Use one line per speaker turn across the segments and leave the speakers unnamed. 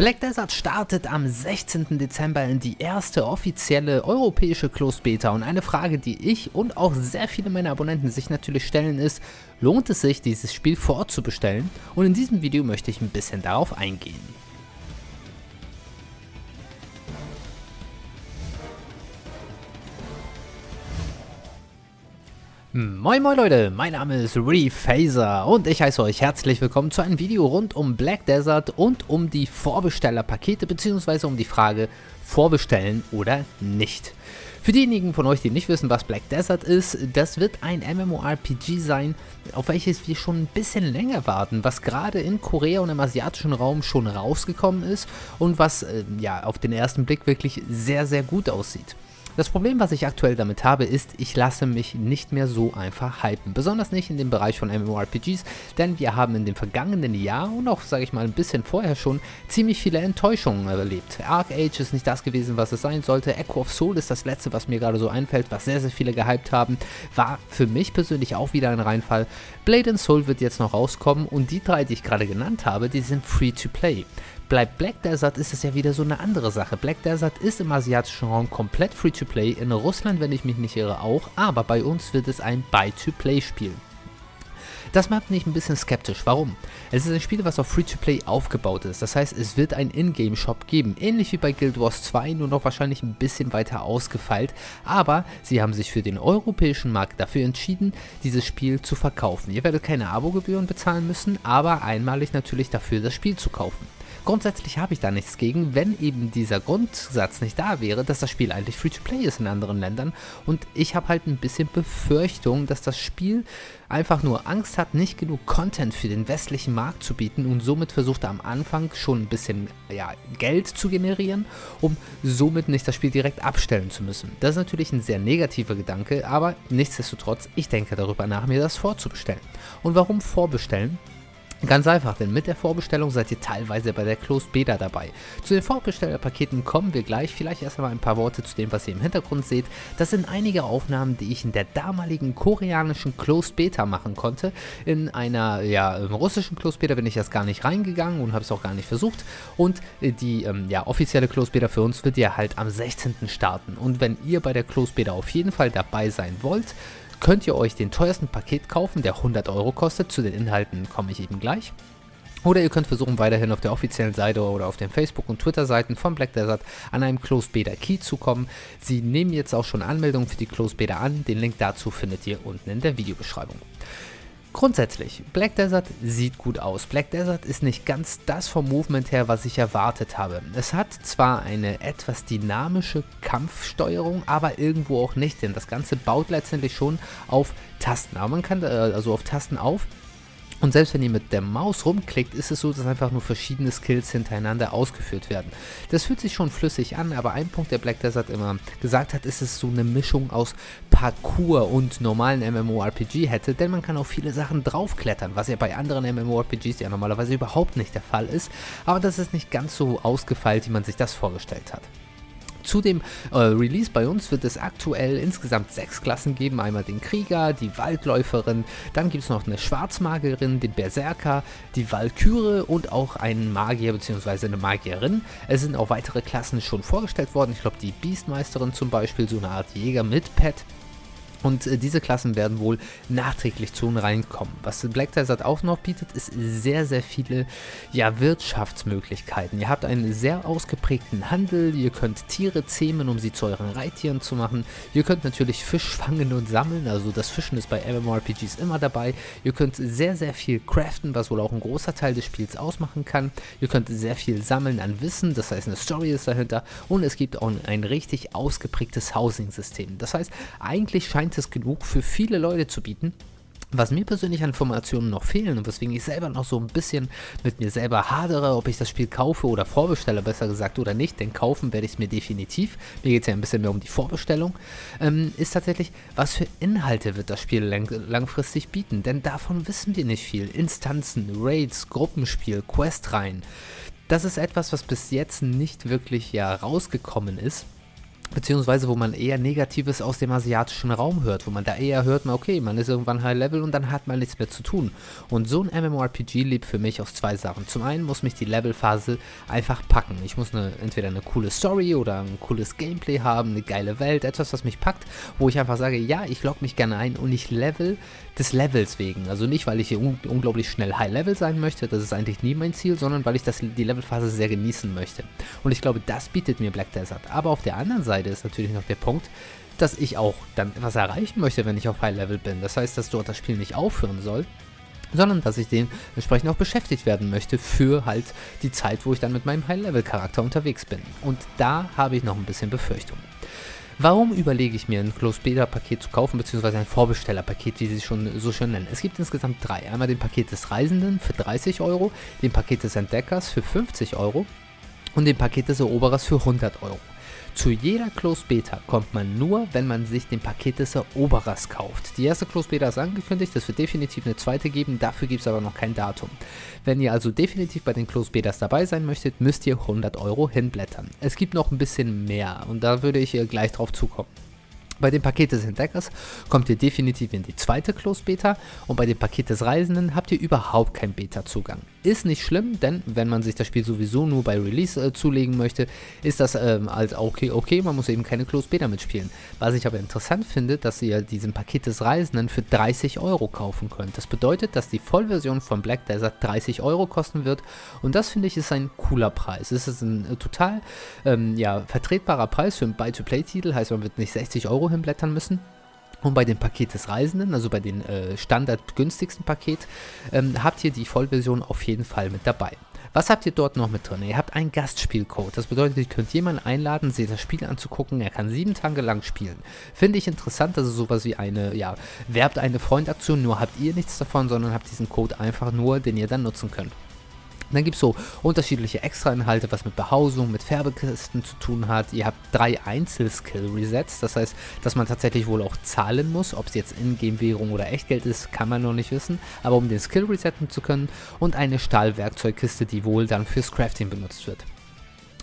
Black Desert startet am 16. Dezember in die erste offizielle europäische Closed Beta und eine Frage, die ich und auch sehr viele meiner Abonnenten sich natürlich stellen ist, lohnt es sich dieses Spiel vorzubestellen? Und in diesem Video möchte ich ein bisschen darauf eingehen. Moin moin Leute, mein Name ist Rephaser und ich heiße euch herzlich willkommen zu einem Video rund um Black Desert und um die Vorbestellerpakete bzw. um die Frage vorbestellen oder nicht. Für diejenigen von euch, die nicht wissen, was Black Desert ist, das wird ein MMORPG sein, auf welches wir schon ein bisschen länger warten, was gerade in Korea und im asiatischen Raum schon rausgekommen ist und was äh, ja auf den ersten Blick wirklich sehr sehr gut aussieht. Das Problem, was ich aktuell damit habe, ist, ich lasse mich nicht mehr so einfach hypen. Besonders nicht in dem Bereich von MMORPGs, denn wir haben in dem vergangenen Jahr und auch, sage ich mal, ein bisschen vorher schon ziemlich viele Enttäuschungen erlebt. Arc Age ist nicht das gewesen, was es sein sollte. Echo of Soul ist das letzte, was mir gerade so einfällt, was sehr, sehr viele gehypt haben. War für mich persönlich auch wieder ein Reinfall. Blade and Soul wird jetzt noch rauskommen und die drei, die ich gerade genannt habe, die sind free to play. Bleibt Black Desert ist es ja wieder so eine andere Sache. Black Desert ist im asiatischen Raum komplett Free-to-Play, in Russland, wenn ich mich nicht irre, auch, aber bei uns wird es ein Buy-to-Play-Spiel. Das macht mich ein bisschen skeptisch. Warum? Es ist ein Spiel, was auf Free-to-Play aufgebaut ist. Das heißt, es wird einen Ingame-Shop geben. Ähnlich wie bei Guild Wars 2, nur noch wahrscheinlich ein bisschen weiter ausgefeilt. Aber sie haben sich für den europäischen Markt dafür entschieden, dieses Spiel zu verkaufen. Ihr werdet keine Abogebühren bezahlen müssen, aber einmalig natürlich dafür das Spiel zu kaufen. Grundsätzlich habe ich da nichts gegen, wenn eben dieser Grundsatz nicht da wäre, dass das Spiel eigentlich Free-to-Play ist in anderen Ländern und ich habe halt ein bisschen Befürchtung, dass das Spiel einfach nur Angst hat, nicht genug Content für den westlichen Markt zu bieten und somit versucht er am Anfang schon ein bisschen ja, Geld zu generieren, um somit nicht das Spiel direkt abstellen zu müssen. Das ist natürlich ein sehr negativer Gedanke, aber nichtsdestotrotz, ich denke darüber nach, mir das vorzubestellen. Und warum vorbestellen? Ganz einfach, denn mit der Vorbestellung seid ihr teilweise bei der Closed Beta dabei. Zu den Vorbestellerpaketen kommen wir gleich, vielleicht erst einmal ein paar Worte zu dem, was ihr im Hintergrund seht. Das sind einige Aufnahmen, die ich in der damaligen koreanischen Closed Beta machen konnte. In einer ja, russischen Closed Beta bin ich erst gar nicht reingegangen und habe es auch gar nicht versucht. Und die ähm, ja, offizielle Closed Beta für uns wird ja halt am 16. starten. Und wenn ihr bei der Closed Beta auf jeden Fall dabei sein wollt, könnt ihr euch den teuersten Paket kaufen, der 100 Euro kostet. Zu den Inhalten komme ich eben gleich. Oder ihr könnt versuchen, weiterhin auf der offiziellen Seite oder auf den Facebook- und Twitter-Seiten von Black Desert an einem Closed Beta Key zu kommen. Sie nehmen jetzt auch schon Anmeldungen für die Closed Beta an. Den Link dazu findet ihr unten in der Videobeschreibung. Grundsätzlich, Black Desert sieht gut aus. Black Desert ist nicht ganz das vom Movement her, was ich erwartet habe. Es hat zwar eine etwas dynamische Kampfsteuerung, aber irgendwo auch nicht, denn das Ganze baut letztendlich schon auf Tasten. Aber man kann äh, also auf Tasten auf und selbst wenn ihr mit der Maus rumklickt, ist es so, dass einfach nur verschiedene Skills hintereinander ausgeführt werden. Das fühlt sich schon flüssig an, aber ein Punkt, der Black Desert immer gesagt hat, ist es so eine Mischung aus Parkour und normalen MMORPG hätte, denn man kann auf viele Sachen draufklettern, was ja bei anderen MMORPGs ja normalerweise überhaupt nicht der Fall ist, aber das ist nicht ganz so ausgefeilt, wie man sich das vorgestellt hat. Zu dem äh, Release bei uns wird es aktuell insgesamt sechs Klassen geben. Einmal den Krieger, die Waldläuferin, dann gibt es noch eine Schwarzmagierin, den Berserker, die Valkyrie und auch einen Magier bzw. eine Magierin. Es sind auch weitere Klassen schon vorgestellt worden. Ich glaube, die Beastmeisterin zum Beispiel, so eine Art Jäger mit Pet. Und äh, diese Klassen werden wohl nachträglich zu uns reinkommen. Was Black Desert auch noch bietet, ist sehr, sehr viele ja, Wirtschaftsmöglichkeiten. Ihr habt einen sehr ausgeprägten Handel, ihr könnt Tiere zähmen, um sie zu euren Reittieren zu machen. Ihr könnt natürlich Fisch fangen und sammeln, also das Fischen ist bei MMORPGs immer dabei. Ihr könnt sehr, sehr viel craften, was wohl auch ein großer Teil des Spiels ausmachen kann. Ihr könnt sehr viel sammeln an Wissen, das heißt eine Story ist dahinter. Und es gibt auch ein richtig ausgeprägtes Housing-System. Das heißt, eigentlich scheint scheint es genug für viele Leute zu bieten. Was mir persönlich an Informationen noch fehlen und weswegen ich selber noch so ein bisschen mit mir selber hadere, ob ich das Spiel kaufe oder vorbestelle, besser gesagt oder nicht, denn kaufen werde ich es mir definitiv. Mir geht es ja ein bisschen mehr um die Vorbestellung. Ähm, ist tatsächlich, was für Inhalte wird das Spiel lang langfristig bieten? Denn davon wissen wir nicht viel. Instanzen, Raids, Gruppenspiel, Questreihen. Das ist etwas, was bis jetzt nicht wirklich ja rausgekommen ist. Beziehungsweise wo man eher Negatives aus dem asiatischen Raum hört, wo man da eher hört, okay, man ist irgendwann High Level und dann hat man nichts mehr zu tun. Und so ein MMORPG lebt für mich aus zwei Sachen. Zum einen muss mich die Levelphase einfach packen. Ich muss eine, entweder eine coole Story oder ein cooles Gameplay haben, eine geile Welt, etwas, was mich packt, wo ich einfach sage, ja, ich logge mich gerne ein und ich level des Levels wegen. Also nicht, weil ich hier un unglaublich schnell High Level sein möchte, das ist eigentlich nie mein Ziel, sondern weil ich das, die Levelphase sehr genießen möchte. Und ich glaube, das bietet mir Black Desert. Aber auf der anderen Seite ist natürlich noch der Punkt, dass ich auch dann etwas erreichen möchte, wenn ich auf High Level bin. Das heißt, dass dort das Spiel nicht aufhören soll, sondern dass ich dementsprechend auch beschäftigt werden möchte für halt die Zeit, wo ich dann mit meinem High-Level-Charakter unterwegs bin. Und da habe ich noch ein bisschen Befürchtung. Warum überlege ich mir ein Closed Beta Paket zu kaufen, beziehungsweise ein Vorbestellerpaket, wie sie es schon so schön nennen? Es gibt insgesamt drei. Einmal den Paket des Reisenden für 30 Euro, den Paket des Entdeckers für 50 Euro und den Paket des Eroberers für 100 Euro. Zu jeder Closed Beta kommt man nur, wenn man sich den Paket des Eroberers kauft. Die erste Closed Beta ist angekündigt, es wird definitiv eine zweite geben, dafür gibt es aber noch kein Datum. Wenn ihr also definitiv bei den Closed Betas dabei sein möchtet, müsst ihr 100 Euro hinblättern. Es gibt noch ein bisschen mehr und da würde ich gleich drauf zukommen. Bei dem Paket des Entdeckers kommt ihr definitiv in die zweite Closed Beta und bei dem Paket des Reisenden habt ihr überhaupt keinen Beta-Zugang. Ist nicht schlimm, denn wenn man sich das Spiel sowieso nur bei Release äh, zulegen möchte, ist das ähm, als okay, okay, man muss eben keine Closed Beta mitspielen. Was ich aber interessant finde, dass ihr diesen Paket des Reisenden für 30 Euro kaufen könnt. Das bedeutet, dass die Vollversion von Black Desert 30 Euro kosten wird und das finde ich ist ein cooler Preis. Es ist ein äh, total ähm, ja, vertretbarer Preis für einen Buy-to-Play-Titel, heißt man wird nicht 60 Euro hinblättern müssen. Und bei dem Paket des Reisenden, also bei dem äh, standard günstigsten Paket, ähm, habt ihr die Vollversion auf jeden Fall mit dabei. Was habt ihr dort noch mit drin? Ihr habt einen Gastspielcode. Das bedeutet, ihr könnt jemanden einladen, sich das Spiel anzugucken. Er kann sieben Tage lang spielen. Finde ich interessant, es sowas wie eine, ja, werbt eine Freundaktion, nur habt ihr nichts davon, sondern habt diesen Code einfach nur, den ihr dann nutzen könnt. Dann gibt es so unterschiedliche Extrainhalte, was mit Behausung, mit Färbekisten zu tun hat. Ihr habt drei Einzel-Skill-Resets, das heißt, dass man tatsächlich wohl auch zahlen muss. Ob es jetzt Ingame-Währung oder Echtgeld ist, kann man noch nicht wissen. Aber um den Skill resetten zu können und eine Stahlwerkzeugkiste, die wohl dann fürs Crafting benutzt wird.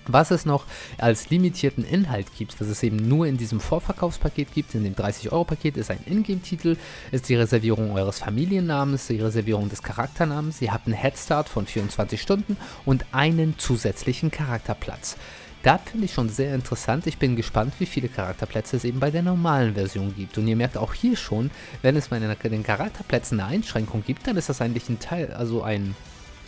Was es noch als limitierten Inhalt gibt, was es eben nur in diesem Vorverkaufspaket gibt, in dem 30-Euro-Paket, ist ein Ingame-Titel, ist die Reservierung eures Familiennamens, die Reservierung des Charakternamens. Ihr habt einen Headstart von 24 Stunden und einen zusätzlichen Charakterplatz. Da finde ich schon sehr interessant. Ich bin gespannt, wie viele Charakterplätze es eben bei der normalen Version gibt. Und ihr merkt auch hier schon, wenn es bei den Charakterplätzen eine Einschränkung gibt, dann ist das eigentlich ein Teil, also ein,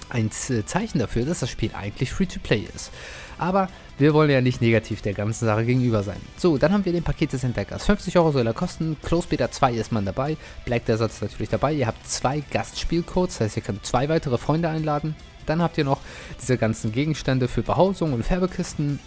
ein Zeichen dafür, dass das Spiel eigentlich Free-to-Play ist. Aber wir wollen ja nicht negativ der ganzen Sache gegenüber sein. So, dann haben wir den Paket des Entdeckers. 50 Euro soll er kosten. Close Beta 2 ist man dabei. Black Desert ist natürlich dabei. Ihr habt zwei Gastspielcodes, das heißt, ihr könnt zwei weitere Freunde einladen. Dann habt ihr noch diese ganzen Gegenstände für Behausung und Färbekisten.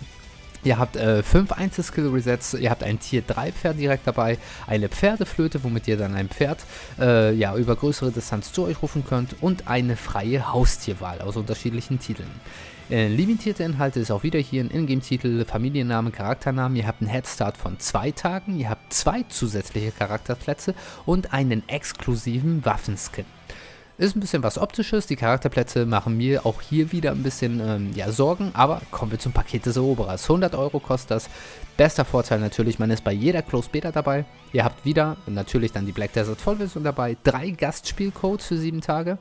Ihr habt äh, fünf Einzel-Skill-Resets, ihr habt ein Tier 3 Pferd direkt dabei, eine Pferdeflöte, womit ihr dann ein Pferd äh, ja, über größere Distanz zu euch rufen könnt und eine freie Haustierwahl aus unterschiedlichen Titeln. Äh, limitierte Inhalte ist auch wieder hier ein Ingame-Titel, Familienname, Charakternamen. Ihr habt einen Headstart von zwei Tagen, ihr habt zwei zusätzliche Charakterplätze und einen exklusiven Waffenskin. Ist ein bisschen was Optisches, die Charakterplätze machen mir auch hier wieder ein bisschen ähm, ja, Sorgen, aber kommen wir zum Paket des Eroberers. 100 Euro kostet das. Bester Vorteil natürlich, man ist bei jeder Close Beta dabei. Ihr habt wieder natürlich dann die Black Desert Vollversion dabei, drei Gastspielcodes für sieben Tage.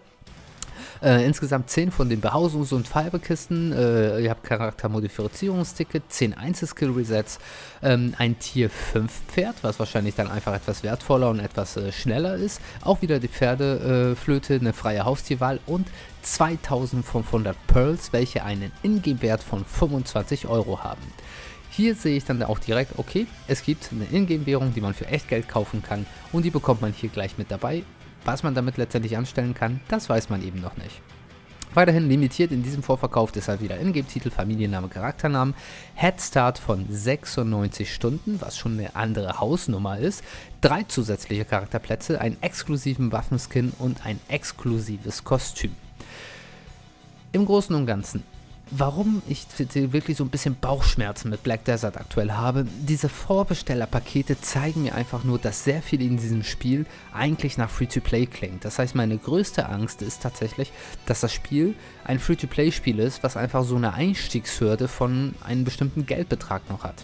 Äh, insgesamt 10 von den Behausungs- und Farbekisten. Äh, ihr habt Charaktermodifizierungsticket, 10 Einzelskill-Resets, ähm, ein Tier 5 Pferd, was wahrscheinlich dann einfach etwas wertvoller und etwas äh, schneller ist. Auch wieder die Pferdeflöte, eine freie Haustierwahl und 2500 Pearls, welche einen Ingame-Wert von 25 Euro haben. Hier sehe ich dann auch direkt, okay, es gibt eine Ingame-Währung, die man für Echtgeld kaufen kann und die bekommt man hier gleich mit dabei. Was man damit letztendlich anstellen kann, das weiß man eben noch nicht. Weiterhin limitiert in diesem Vorverkauf deshalb wieder Ingame-Titel, Familienname, Charakternamen, Headstart von 96 Stunden, was schon eine andere Hausnummer ist, drei zusätzliche Charakterplätze, einen exklusiven Waffenskin und ein exklusives Kostüm. Im Großen und Ganzen warum ich wirklich so ein bisschen Bauchschmerzen mit Black Desert aktuell habe. Diese Vorbestellerpakete zeigen mir einfach nur, dass sehr viel in diesem Spiel eigentlich nach Free-to-Play klingt. Das heißt, meine größte Angst ist tatsächlich, dass das Spiel ein Free-to-Play-Spiel ist, was einfach so eine Einstiegshürde von einem bestimmten Geldbetrag noch hat.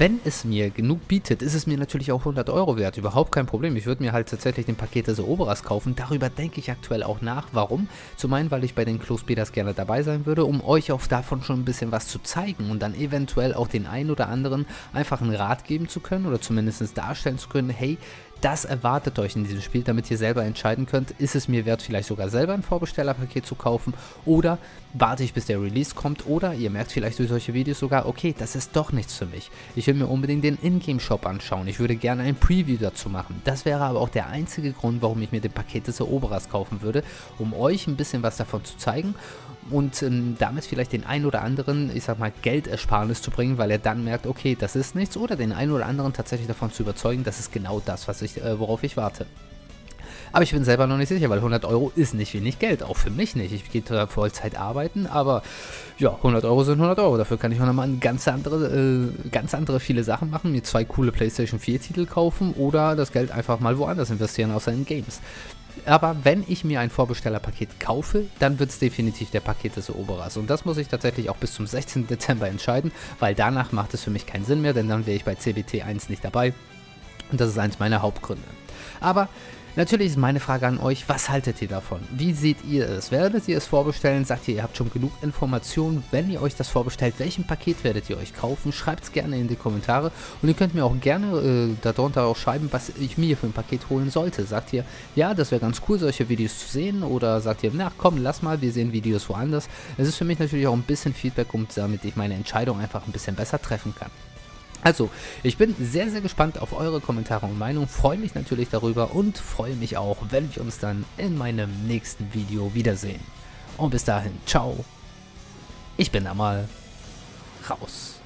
Wenn es mir genug bietet, ist es mir natürlich auch 100 Euro wert, überhaupt kein Problem. Ich würde mir halt tatsächlich den Paket des Eroberers kaufen. Darüber denke ich aktuell auch nach. Warum? Zum einen, weil ich bei den Close gerne dabei sein würde, um euch auch davon schon ein bisschen was zu zeigen und dann eventuell auch den einen oder anderen einfach einen Rat geben zu können oder zumindest darstellen zu können, hey, das erwartet euch in diesem Spiel, damit ihr selber entscheiden könnt, ist es mir wert, vielleicht sogar selber ein Vorbestellerpaket zu kaufen oder warte ich, bis der Release kommt oder ihr merkt vielleicht durch solche Videos sogar, okay, das ist doch nichts für mich. Ich will mir unbedingt den Ingame-Shop anschauen, ich würde gerne ein Preview dazu machen. Das wäre aber auch der einzige Grund, warum ich mir den Paket des Eroberers kaufen würde, um euch ein bisschen was davon zu zeigen und ähm, damit vielleicht den einen oder anderen, ich sag mal, Geldersparnis zu bringen, weil er dann merkt, okay, das ist nichts, oder den einen oder anderen tatsächlich davon zu überzeugen, das ist genau das, was ich, äh, worauf ich warte. Aber ich bin selber noch nicht sicher, weil 100 Euro ist nicht wenig Geld, auch für mich nicht. Ich gehe da Vollzeit arbeiten, aber ja, 100 Euro sind 100 Euro. Dafür kann ich auch nochmal ganz andere, äh, ganz andere viele Sachen machen, mir zwei coole PlayStation 4 Titel kaufen oder das Geld einfach mal woanders investieren, außer in Games. Aber wenn ich mir ein Vorbestellerpaket kaufe, dann wird es definitiv der Paket des Eroberers. Und das muss ich tatsächlich auch bis zum 16. Dezember entscheiden, weil danach macht es für mich keinen Sinn mehr, denn dann wäre ich bei CBT 1 nicht dabei. Und das ist eins meiner Hauptgründe. Aber Natürlich ist meine Frage an euch, was haltet ihr davon? Wie seht ihr es? Werdet ihr es vorbestellen? Sagt ihr, ihr habt schon genug Informationen? Wenn ihr euch das vorbestellt, welchen Paket werdet ihr euch kaufen? Schreibt es gerne in die Kommentare und ihr könnt mir auch gerne äh, darunter auch schreiben, was ich mir für ein Paket holen sollte. Sagt ihr, ja, das wäre ganz cool, solche Videos zu sehen oder sagt ihr, na komm, lass mal, wir sehen Videos woanders. Es ist für mich natürlich auch ein bisschen Feedback, um damit ich meine Entscheidung einfach ein bisschen besser treffen kann. Also, ich bin sehr, sehr gespannt auf eure Kommentare und Meinung, freue mich natürlich darüber und freue mich auch, wenn wir uns dann in meinem nächsten Video wiedersehen. Und bis dahin, ciao. Ich bin da mal raus.